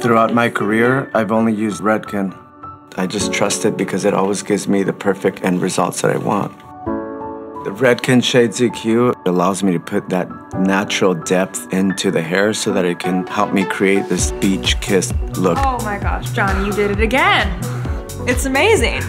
Throughout my career, I've only used Redken. I just trust it because it always gives me the perfect end results that I want. The Redken Shades EQ allows me to put that natural depth into the hair so that it can help me create this beach kiss look. Oh my gosh, Johnny, you did it again. It's amazing.